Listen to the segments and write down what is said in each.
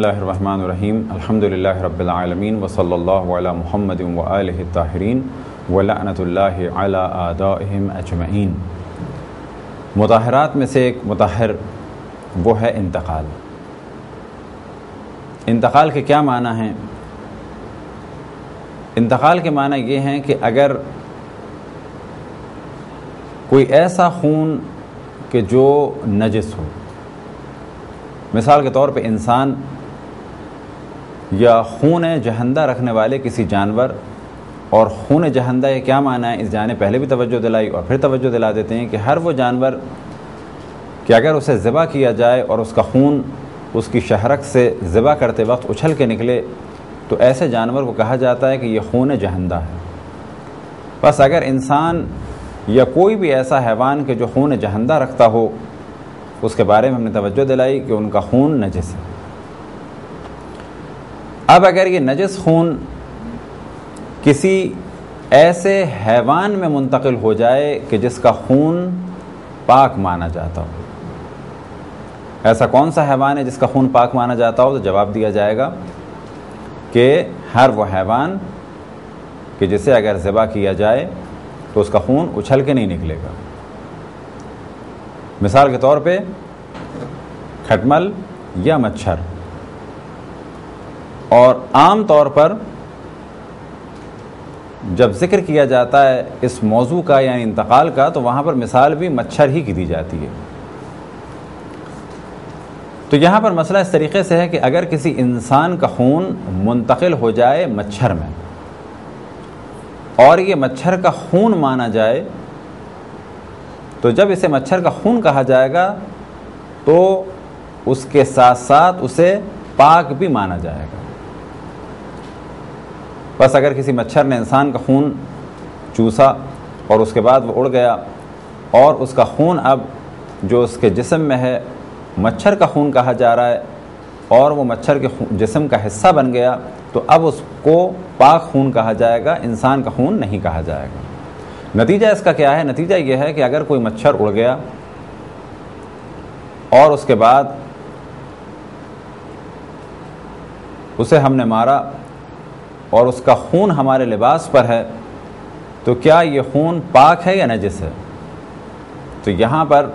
اللہ الرحمن الرحیم الحمد للہ رب العالمین وصلی اللہ علی محمد وآلہ الطاہرین ولعنت اللہ علی آدائہم اجمعین مطہرات میں سے ایک مطہر وہ ہے انتقال. انتقال کے کیا معنی ہیں؟ انتقال کے معنی یہ ہیں کہ اگر کوئی ایسا خون کہ جو نجس ہو. مثال کے طور پہ انسان یا خون جہندہ رکھنے والے کسی جانور اور خون جہندہ یہ کیا معنی ہے؟ اس جانے پہلے بھی توجہ دلائی اور پھر توجہ دلا دیتے ہیں کہ ہر وہ جانور کہ اگر اسے ذبح کیا جائے اور اس کا خون اس کی شہرک سے ذبح کرتے وقت اچھل کے نکلے، تو ایسے جانور کو کہا جاتا ہے کہ یہ خون جہندہ ہے۔ بس اگر انسان یا کوئی بھی ایسا حیوان کہ جو خون جہندہ رکھتا ہو، اس کے بارے میں ہم نے توجہ دلائی کہ ان کا خون نجس ہے۔ اب اگر یہ نجس خون کسی ایسے حیوان میں منتقل ہو جائے کہ جس کا خون پاک مانا جاتا ہو۔ ایسا کون سا حیوان ہے جس کا خون پاک مانا جاتا ہو؟ تو جواب دیا جائے گا کہ ہر وہ حیوان کہ جسے اگر ذبح کیا جائے تو اس کا خون اچھل کے نہیں نکلے گا۔ مثال کے طور پہ کھٹمل یا مچھر۔ اور عام طور پر جب ذکر کیا جاتا ہے اس موضوع کا یعنی انتقال کا، تو وہاں پر مثال بھی مچھر ہی کی دی جاتی ہے۔ تو یہاں پر مسئلہ اس طریقے سے ہے کہ اگر کسی انسان کا خون منتقل ہو جائے مچھر میں اور یہ مچھر کا خون مانا جائے، تو جب اسے مچھر کا خون کہا جائے گا، تو اس کے ساتھ ساتھ اسے پاک بھی مانا جائے گا۔ بس اگر کسی مچھر نے انسان کا خون چوسا اور اس کے بعد وہ اڑ گیا اور اس کا خون اب جو اس کے جسم میں ہے، مچھر کا خون کہا جا رہا ہے اور وہ مچھر کے جسم کا حصہ بن گیا، تو اب اس کو پاک خون کہا جائے گا، انسان کا خون نہیں کہا جائے گا۔ نتیجہ اس کا کیا ہے؟ نتیجہ یہ ہے کہ اگر کوئی مچھر اڑ گیا اور اس کے بعد اسے ہم نے مارا اور اس کا خون ہمارے لباس پر ہے، تو کیا یہ خون پاک ہے یا نجس ہے؟ تو یہاں پر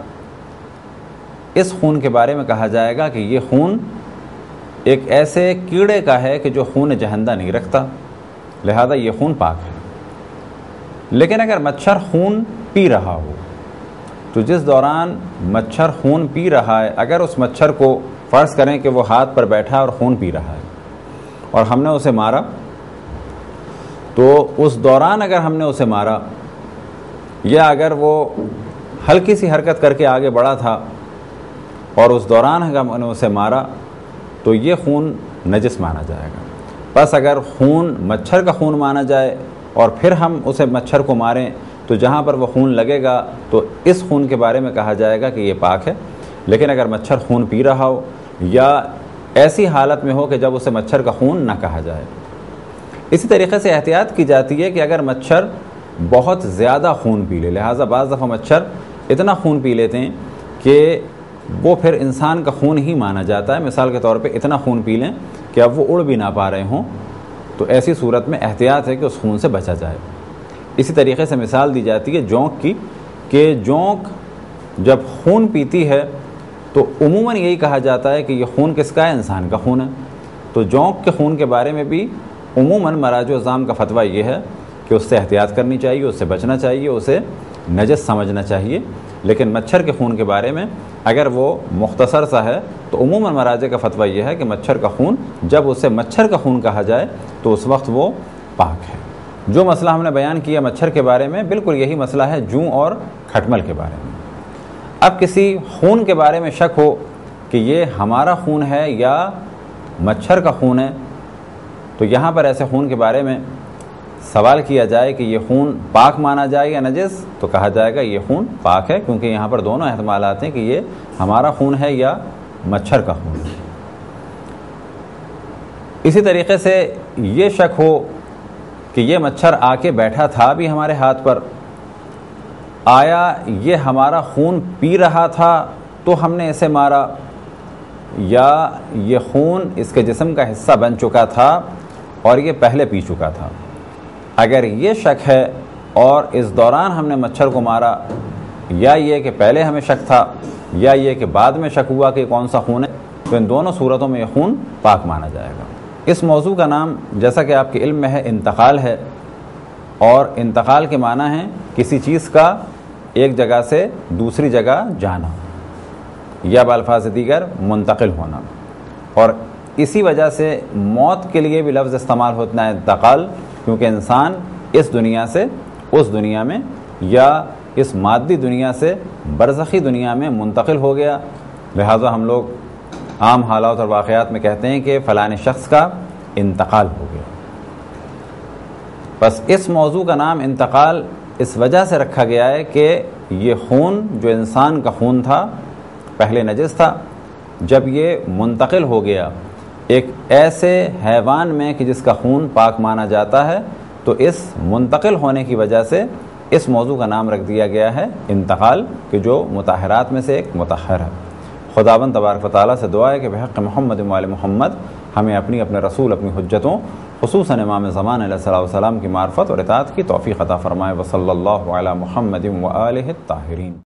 اس خون کے بارے میں کہا جائے گا کہ یہ خون ایک ایسے کیڑے کا ہے کہ جو خون جہندہ نہیں رکھتا، لہذا یہ خون پاک ہے۔ لیکن اگر مچھر خون پی رہا ہو، تو جس دوران مچھر خون پی رہا ہے، اگر اس مچھر کو فرض کریں کہ وہ ہاتھ پر بیٹھا اور خون پی رہا ہے، اور ہم نے اسے مارا تو اس دوران اگر ہم نے اسے مارا، یا اگر وہ ہلکی سی حرکت کر کے آگے بڑھا تھا اور اس دوران اگر ہم نے اسے مارا، تو یہ خون نجس مانا جائے گا۔ بس اگر خون مچھر کا خون مانا جائے اور پھر ہم اسے مچھر کو ماریں، تو جہاں پر وہ خون لگے گا، تو اس خون کے بارے میں کہا جائے گا کہ یہ پاک ہے۔ لیکن اگر مچھر خون پی رہا ہو، یا ایسی حالت میں ہو کہ جب اسے مچھر کا خون نہ کہا جائے اسی طریقے سے احتیاط کی جاتی ہے کہ اگر مچھر بہت زیادہ خون پی لے، لہٰذا بعض دفعہ مچھر اتنا خون پی لیتے ہیں کہ وہ پھر انسان کا خون ہی مانا جاتا ہے۔ مثال کے طور پہ اتنا خون پی لیں کہ اب وہ اڑ بھی نہ پا رہے ہوں۔ تو ایسی صورت میں احتیاط ہے کہ اس خون سے بچا جائے۔ اسی طریقے سے مثال دی جاتی ہے جونک کی کہ جونک جب خون پیتی ہے تو عموماً یہی کہا جاتا ہے کہ یہ خون کس کا ہے؟ انسان کا خون ہے۔ تو جونک کے خون کے بارے میں بھی عموماً مراج و کا فتویٰ یہ ہے کہ اس سے احتیاط کرنی چاہیے، اس سے بچنا چاہیے، اسے نجس سمجھنا چاہیے۔ لیکن مچھر کے خون کے بارے میں اگر وہ مختصر سا ہے تو عموماً مراجے کا فتویٰ یہ ہے کہ مچھر کا خون، جب اسے مچھر کا خون کہا جائے تو اس وقت وہ پاک ہے۔ جو مسئلہ ہم نے بیان کیا مچھر کے بارے میں، بالکل یہی مسئلہ ہے جوں اور کھٹمل کے بارے میں۔ اب کسی خون کے بارے میں شک ہو کہ یہ ہمارا خون ہے یا مچھر کا خون ہے تو یہاں پر ایسے خون کے بارے میں سوال کیا جائے کہ یہ خون پاک مانا جائے یا نجس، تو کہا جائے گا یہ خون پاک ہے، کیونکہ یہاں پر دونوں احتمالات ہیں کہ یہ ہمارا خون ہے یا مچھر کا خون ہے۔ اسی طریقے سے یہ شک ہو کہ یہ مچھر آ کے بیٹھا تھا بھی ہمارے ہاتھ پر، آیا یہ ہمارا خون پی رہا تھا تو ہم نے اسے مارا، یا یہ خون اس کے جسم کا حصہ بن چکا تھا اور یہ پہلے پی چکا تھا۔ اگر یہ شک ہے اور اس دوران ہم نے مچھر کو مارا، یا یہ کہ پہلے ہمیں شک تھا، یا یہ کہ بعد میں شک ہوا کہ کون سا خون ہے، تو ان دونوں صورتوں میں یہ خون پاک مانا جائے گا۔ اس موضوع کا نام، جیسا کہ آپ کے علم میں ہے، انتقال ہے۔ اور انتقال کے معنی ہے کسی چیز کا ایک جگہ سے دوسری جگہ جانا، یا بالفاظ دیگر منتقل ہونا۔ اور اسی وجہ سے موت کے لیے بھی لفظ استعمال ہوتا ہے انتقال کیونکہ انسان اس دنیا سے، اس دنیا میں، یا اس مادی دنیا سے برزخی دنیا میں منتقل ہو گیا۔ لہٰذا ہم لوگ عام حالات اور واقعات میں کہتے ہیں کہ فلاں شخص کا انتقال ہو گیا۔ بس اس موضوع کا نام انتقال اس وجہ سے رکھا گیا ہے کہ یہ خون، جو انسان کا خون تھا، پہلے نجس تھا، جب یہ منتقل ہو گیا ایک ایسے حیوان میں کہ جس کا خون پاک مانا جاتا ہے، تو اس منتقل ہونے کی وجہ سے اس موضوع کا نام رکھ دیا گیا ہے انتقال، کہ جو متحرات میں سے ایک متحر ہے۔ خداون تبارک و تعالیٰ سے دعا ہے کہ بحق محمد وال محمد ہمیں اپنی، اپنے رسول، اپنی حجتوں، خصوصاً امام زمان علیہ السلام وسلم کی معرفت اور اطاعت کی توفیق عطا فرمائے۔ وصلی اللہ علیہ محمد و علیہ طاہرین